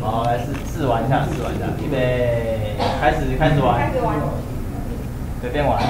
好，来试试玩一下，试玩一下，预备，开始，开始玩，开始玩，随便玩。